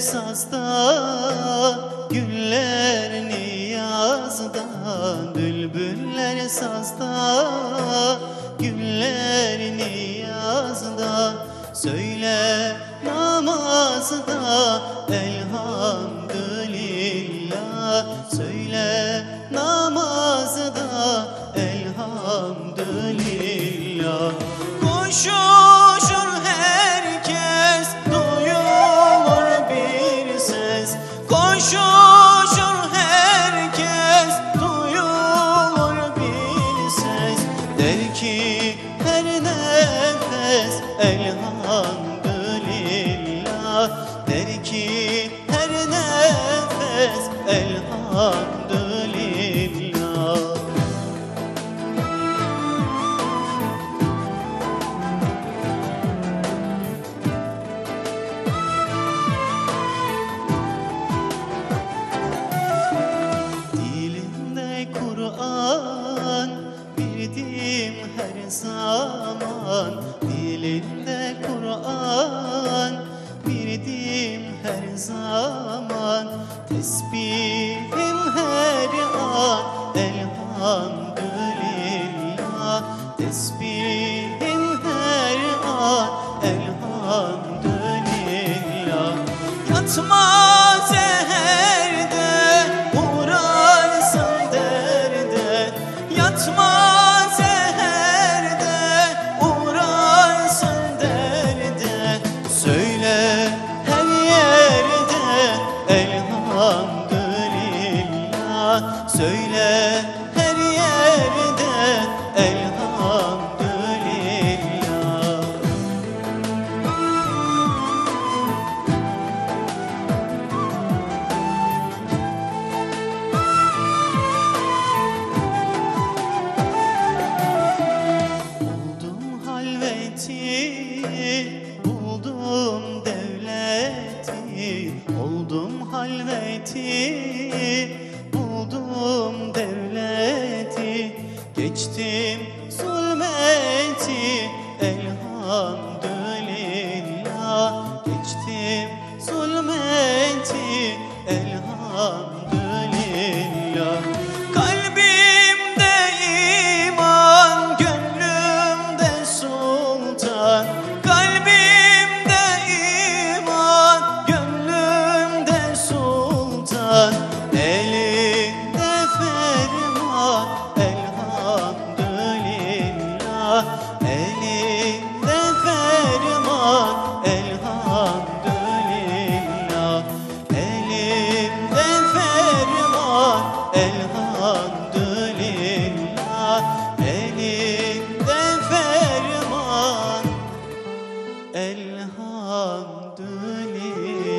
sazda Güller niyazda Bülbüller sazda Güller niyazda. Söyle namazda Elhamdülillah Koşuşur herkes Duyulur bir ses. Der ki her nefes Elhamdülillah. Der ki her nefes Elhamdülillah bildim her zaman Dilinde Kur'an. Bildim her zaman Tesbihim her an. Elhamdülillah Tesbihim her an. Elhamdülillah. Yatma halveti Buldum devleti Geçtim zulmeti Elhamdülillah Geçtim elhamdülillah Elinde ferman. Elhamdülillah